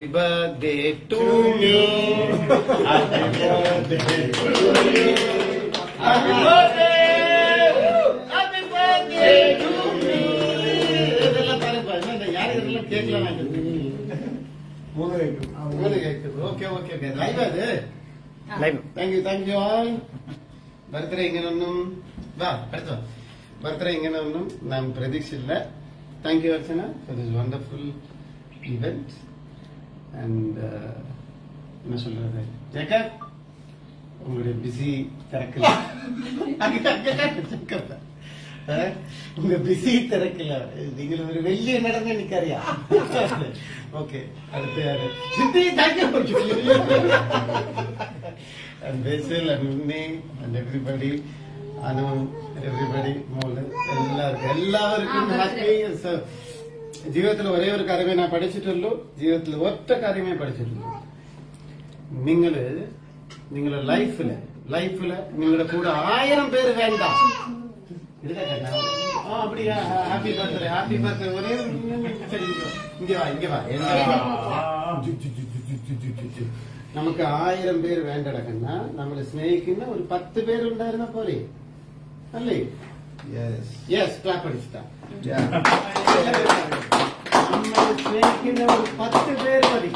Happy birthday to me. Happy birthday to you. Happy birthday. Happy birthday to me. இதெல்லாம் தானே பாருங்க. இந்த யார் இதெல்லாம் கேட்கல வாங்கிருக்கீங்க ஓகே ஓகே ஓகே லைவ் அது live thank you thank you all birthday எங்கனும் வா அடுத்து வா. பர்த்டே எங்கனும் நான் பிரதீக்ஷ் இல்லை thank you Archana. For this wonderful event and என்ன சொல்றது ஜெகத் உங்களுடைய பிஸி திறக்கல உங்க பிஸி திறக்கல நீங்க ஒரு வெளிய நடந்து நிக்காரியா ஓகே அடுத்து யாரு சித்தி thank you and Basil and உன்னே அண்ட் எவ்ரிபடி അനു എവറിബഡി മോൾ എല്ലാവർക്കും എല്ലാവർക്കും ഹാപ്പി ജീവിതത്തിൽ ഒരേ ഒരു കാര്യമേ ഞാൻ പഠിച്ചിട്ടുള്ളൂ ജീവിതത്തിൽ ഒറ്റ കാര്യമേ പഠിച്ചിട്ടുള്ളൂ നിങ്ങള് നിങ്ങളുടെ ലൈഫില് ലൈഫില് നിങ്ങളുടെ കൂടെ ആയിരം പേര് വേണ്ട இதுதான் கேட்டா. ஆ, அப்படியா ஹாப்பி பர்த்டே ஹாப்பி பர்த்டே ஒரே ஒரு நிமிஷம். சரி இங்க வா. இங்க வா இங்க வா என்ன வா? ജു, ജു, ജു, ജു, ജു, ജു, ജു, ജു. നമുക്ക് ആയിരം പേര് വേണ്ടടക്കണ്ട നമ്മൾ സ്നേഹിക്കുന്ന ഒരു പത്ത് പേരുണ്ടായിരുന്ന പോലെ അല്ലേ യെസ് യെസ് ക്ലാപ്പ് അടിച്ചിട്ടാ നമ്മൾ സ്നേഹിക്കുന്ന ഒരു പത്ത് പേര് മതി.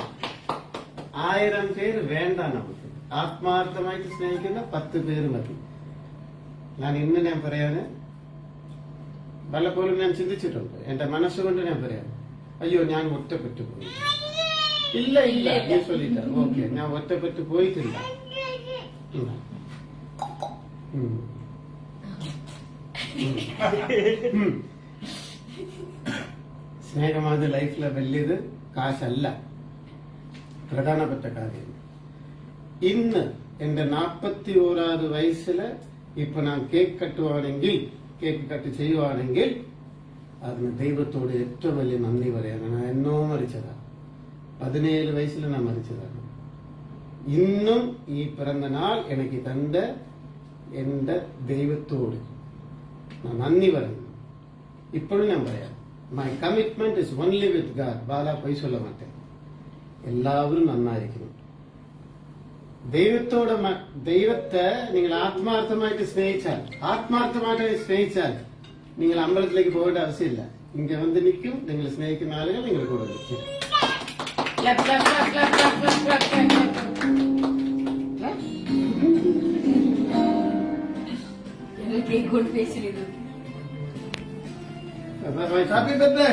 ആയിരം പേര് വേണ്ട നമുക്ക് ആത്മാർത്ഥമായിട്ട് സ്നേഹിക്കുന്ന പത്ത് പേര് മതി. ഞാൻ ഇന്ന് ഞാൻ പറയാണ് പലപ്പോഴും ഞാൻ ചിന്തിച്ചിട്ടുണ്ട്. എന്റെ മനസ്സുകൊണ്ട് ഞാൻ പറയാം. അയ്യോ ഞാൻ ഒറ്റപ്പെട്ടു പോയി. ഇല്ല ഇല്ല നീ ചൊല്ലിട്ട ഓക്കെ ഞാൻ ഒറ്റപ്പെട്ടു പോയിട്ടില്ല. സ്നേഹമാണ് ലൈഫിലെ വലിയത് കാശല്ല. പ്രധാനപ്പെട്ട കാര്യം. ഇന്ന് എന്റെ നാപ്പത്തി ഓരാറ് വയസ്സിൽ ഇപ്പൊ ഞാൻ കേക്ക് കട്ടുവാണെങ്കിൽ കേക്ക് കട്ട് ചെയ്യുവാണെങ്കിൽ അതിന് ദൈവത്തോട് ഏറ്റവും വലിയ നന്ദി പറയാനാണ്. എന്നോ മരിച്ചതാ പതിനേഴ് വയസ്സിൽ ഞാൻ മരിച്ചതാണ്. ഇന്നും ഈ പിറന്ന നാൾ എനിക്ക് തന്റെ എന്റെ ദൈവത്തോട് ನಾನು ಅನ್ನಿವರೆ ಇಪ್ಪಳು ನಾನು ಬರೆಯ my commitment is only with God ಬಾಲ ಪೈಸೊಲ್ಲ ಮತ್ತೆ എല്ലാവരും നന്നായിരിക്കുന്നു ദൈവത്തോട് ദൈവത്തെ നിങ്ങൾ ആത്മാർത്ഥമായിട്ട് സ്നേഹിച്ചാൽ ആത്മാർത്ഥമായിട്ട് സ്നേഹിച്ചാൽ നിങ്ങൾ അമ്പലത്തിലേക്ക് പോകേണ്ട ആവശ്യമില്ല ഇങ്ങനെ വന്ന് നിൽക്കും നിങ്ങൾ സ്നേഹിക്കുന്ന ആളുകൾ നിങ്ങൾ കൂടെ നിൽക്കും കേക്ക് കൊണ്ട് ഫേസ് ചെയ്തു ഹാപ്പി ബർത്ത്ഡേ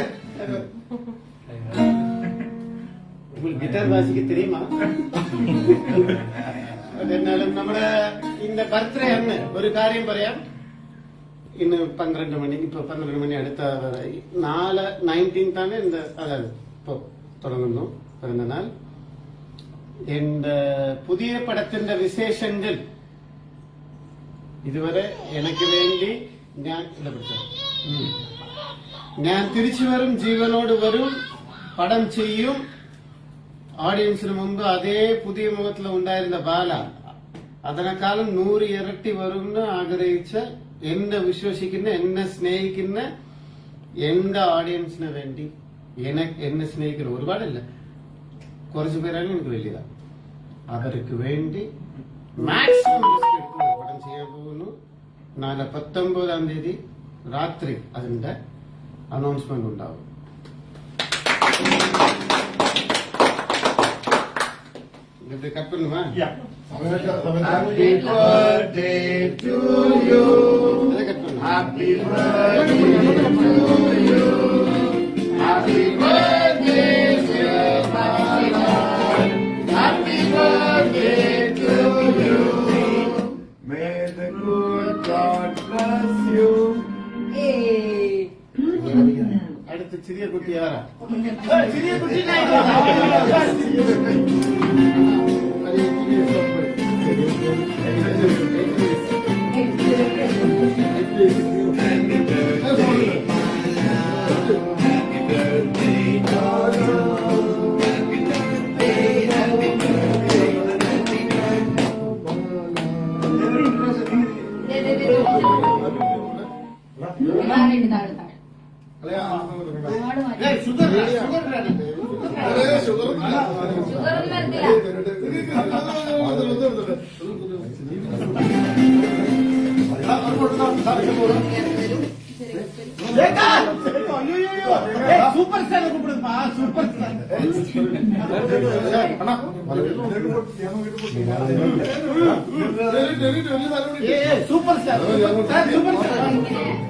உங்களுக்கு கிட்டார் வாசிக்க தெரியுமா എന്നാലും നമ്മുടെ ഇന്ന ബർത്ത്ഡേ അന്ന് ഒരു കാര്യം പറയാം ഇന്ന് പന്ത്രണ്ട് മണി ഇപ്പൊ പന്ത്രണ്ട് മണി അടുത്തായി നാല് നയൻറ്റീൻത്ത് ആണ് എന്റെ അതായത് ഇപ്പൊ തുടങ്ങുന്നു പിറന്ന നാൾ എന്റെ പുതിയ പടത്തിന്റെ വിശേഷങ്ങൾ ഇതുവരെ എനിക്ക് വേണ്ടി ഞാൻ ഇടപെട്ടു. ഞാൻ തിരിച്ചു വരും ജീവനോട് വരും പടം ചെയ്യും. ഓഡിയൻസിന് മുമ്പ് അതേ പുതിയ മുഖത്തിൽ ഉണ്ടായിരുന്ന ബാല അതിനേക്കാളും നൂറ് ഇരട്ടി വരും ആഗ്രഹിച്ച എന്നെ വിശ്വസിക്കുന്ന എന്നെ സ്നേഹിക്കുന്ന എന്റെ ഓഡിയൻസിന് വേണ്ടി എന്നെ സ്നേഹിക്കുന്ന ഒരുപാടല്ല. കുറച്ചു പേരാണ് എനിക്ക് വലിയതാണ് അവർക്ക് വേണ്ടി മാക്സിമം നാളെ പത്തൊമ്പതാം തീയതി രാത്രി അതിന്റെ അനൗൺസ്മെന്റ് ഉണ്ടാവും ഇത് കട്ട് பண்ணுமா happy birthday to you happy birthday to you happy birthday dear Mala happy birthday to you may the good God bless you. அடுத்து சிறிய குட்டி யாரா சிறிய குட்டி super star ಬಿಡುದಪ್ಪ super star super star super star